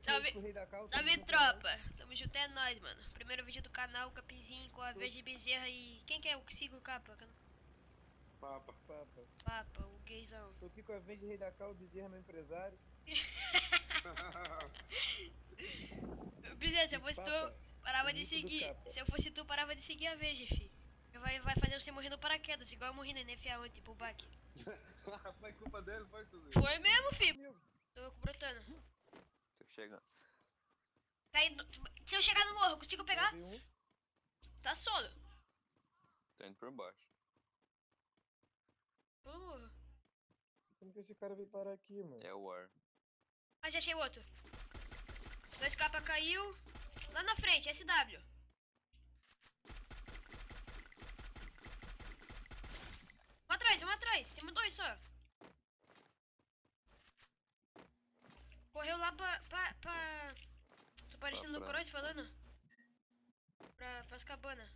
Salve- o. Salve o tropa! Tamo junto, é nóis, mano. Primeiro vídeo do canal, o Capizinho com a Verde Bezerra e. Quem que é o que siga o capa? Papa. Papa. Papa, o gaysão. Tô aqui com a Vende Rei da Cal, Bezerra, meu empresário. Bezerra, se eu fosse tu, parava de seguir. Se eu fosse tu, parava de seguir a Verde, fi. Vai, vai fazer você morrer no paraquedas, igual eu morri na NFA ontem, pro baque. foi culpa dele, foi tudo. Foi mesmo, fi. Tô brotando. Chegando. Tá indo... Se eu chegar no morro, eu consigo pegar? Um. Tá solo. Tô indo por baixo. Pelo morro. Como que esse cara veio parar aqui, mano? É o War. Ah, já achei outro. Dois capa caiu. Lá na frente, SW. Um atrás, um atrás. Temos dois só. Correu lá pra. pra, pra... Tô parecendo o pra- Cross falando. Pra, pras cabanas.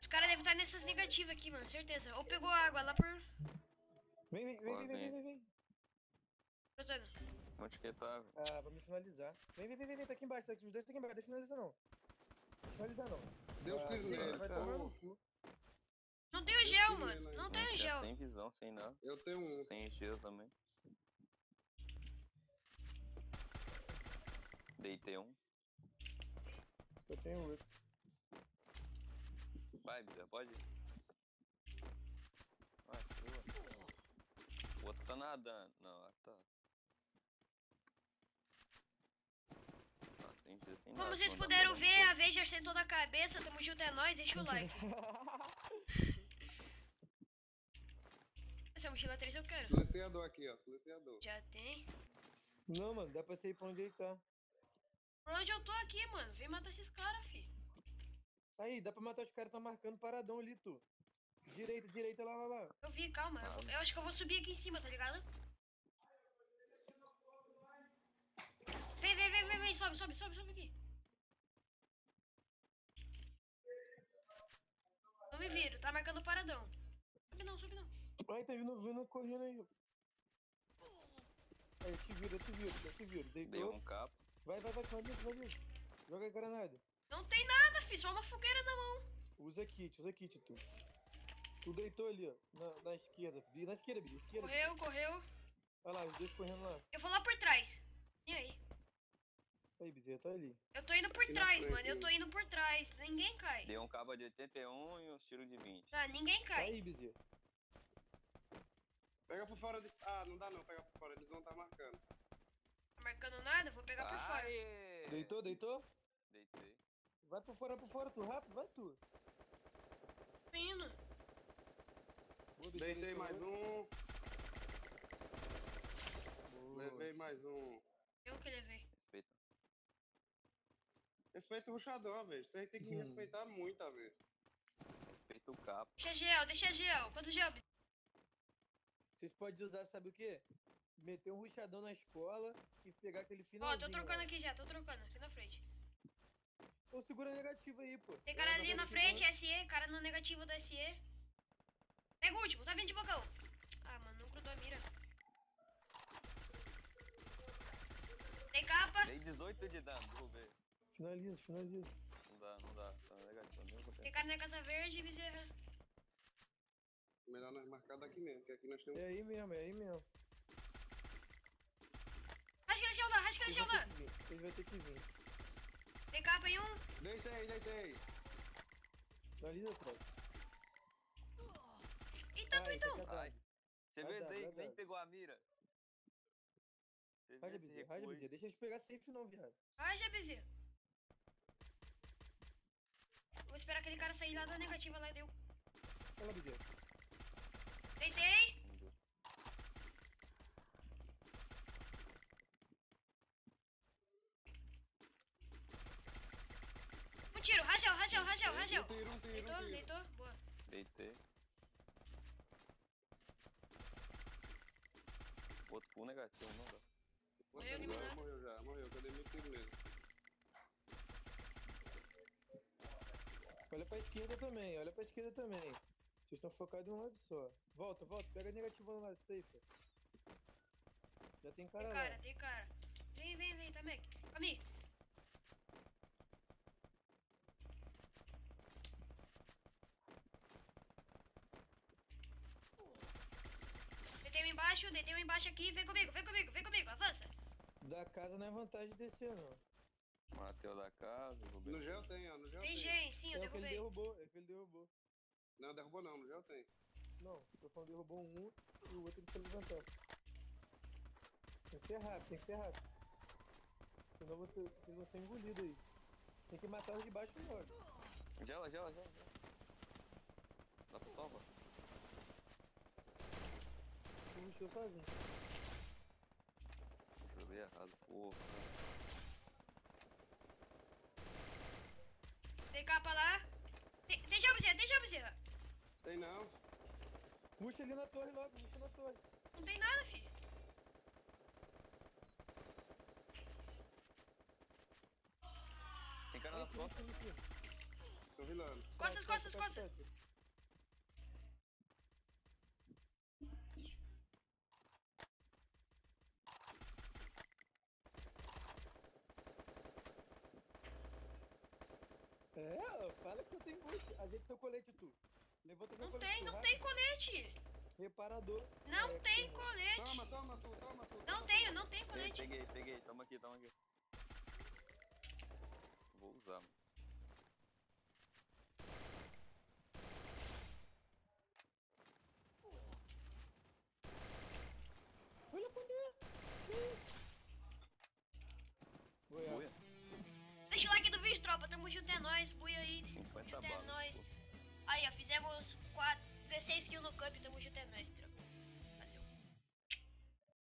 Os caras devem estar nessas negativas aqui, mano, certeza. Ou pegou água lá por. Vem, vem, vem, vem, vem, vem. vem, vem. Onde que tá? velho? Ah, vamos finalizar. Vem, vem, vem, vem, vem, tá aqui embaixo, tá aqui, os dois tá aqui embaixo, deixa finalizar não. Finalizar não. Deu os Ah, vai tomar no cu. Não tem o Eu gel, mano. Não tem o Tá gel. sem visão, sem nada. Eu tenho um. Sem gelo também. Deitei um. Só tem outro. Vai, Bia, pode ir. Vai, boa. O outro tá nadando. Não, tá. Ah, sem gelo, sem Como vocês puderam pra ver, a. Veja sentou da cabeça. Tamo junto, é nóis. Deixa o like. Essa mochila 3 eu quero. Silenciador aqui, ó. Silenciador. Já tem. Não, mano, dá pra você ir pra onde ele tá. Por onde eu tô aqui, mano? Vem matar esses caras, fi. Aí, dá pra matar os caras, tá marcando paradão ali, tu. Direita, direita, lá, lá, lá. Eu vi, calma. Eu, vou- eu acho que eu vou subir aqui em cima, tá ligado? Vem, vem, vem, vem, vem. Sobe, sobe, sobe, sobe aqui. Me viro, tá marcando o paradão. Sobe não, sobe não. Ai, tá vindo, vindo correndo aí. Aí, eu te viro, eu te viro, eu te viro. Dei Deitou. um capa. Vai, vai, vai, vai, vai, vai. Joga a granada. Não tem nada, fi. Só uma fogueira na mão. Usa kit, usa kit, tu. Tu deitou ali, ó. Na, na esquerda. Na esquerda, Bi, esquerda. Correu, correu. Olha lá, os dois correndo lá. Eu vou lá por trás. E aí? Aí, Bezerra, tá ali. Eu tô indo por trás, mano. Eu tô indo por trás. Ninguém cai. Dei um capa de 81 e uns tiros de 20. Tá, ninguém Tá cai. aí, Bezerra. Pega por fora de. Ah, não dá não, pega por fora, eles vão estar marcando. Tá marcando nada? Vou pegar por fora. Deitou, deitou? Deitei. Vai por fora, por fora, tu. Rápido, vai tu. Tô indo. Deitei deitou mais um, Boa. levei mais um. Eu que levei. Respeita. O ruxador, velho. Vocês tem que Hum. respeitar muito, velho. Respeita o capa. Deixa gel, deixa gel. Quanto gel? Vocês podem usar, sabe o quê? Meter um ruxadão na escola e pegar aquele Ó, finalzinho. tô trocando lá. aqui já, tô trocando aqui na frente. Ô, segura negativo aí, pô. Tem cara Ela ali na frente, SE, cara no negativo do SE. Pega o último, tá vindo de bocão. Ah, mano, não grudou a mira. Tem capa, Dei 18 de dano, derrubei. Finaliza, finaliza. Não dá, não dá. Tá negativo, tem tentar. cara na casa verde, bezerra. Melhor nós marcar daqui mesmo, porque aqui nós temos. É aí mesmo, é aí mesmo. Ele, Vocês ele, vão lá. ter que vir. Vocês vão ter que vir. Tem capa em um. Deitei, deitei. Finaliza, tropa. Eita, tu Ai, então. Ai. Você Vai vê, dar, nem, vai pegou a mira. Bezerra, raja, refúgio. Bezerra. Deixa eles pegar safe não, viado. Raja, bezerra. Vou esperar aquele cara sair lá da negativa lá e deu. Olha lá, Bezerra. Deitei. Não deu. Um tiro. Um tiro, um tiro, Deitou, tiro. deitou, boa. Deitei. Outro full negativo, não dá. Outro Eu agora eliminar. morreu já, morreu, que eu dei muito tiro nele. esquerda também, olha pra esquerda também. Vocês estão focados em um lado só. Volta, volta, pega a negativa no lado safe. Já tem cara Tem lá. cara, tem cara. Vem, vem, vem, também. Comigo. Deitei um embaixo, deitei um embaixo aqui. Vem comigo, vem comigo, vem comigo. Avança. Da casa não é vantagem descer, não. Matei o da casa, derrubei. No gel tem, ó. No gel Tem tem. gen, sim, eu é o que ele derrubei. derrubou, é o que ele derrubou. Não, derrubou não, no gel tem. Não, tô falando derrubou um e o outro ele foi levantar. Tem que ser rápido, tem que ser rápido. Senão eu vou ter- vocês vão ser engolidos aí. Tem que matar os de baixo logo. Gela, gela, gela. gela. Dá pra salvar. Tu rushou sozinho. Joguei errado, porra. Tem capa lá. Tem, tem jabuzeira, tem jabuzeira. Tem não. Ruxa ali na torre logo, ruxa na torre. Não tem nada, fi. Tem cara nas filho, costas. filho, filho. Tô vilando. Costas, costas, costas. É, fala que você tem. Ajeita seu colete, tu. Levanta seu Não colete. tem, tu, não rápido. tem colete. Reparador. Não É, tem porra. colete. Toma, toma tu, toma tu. Não toma tenho, não tenho colete. peguei, peguei. Toma aqui, toma aqui. Vou usar, mano. 16 kills no cup, tamo junto é nóis.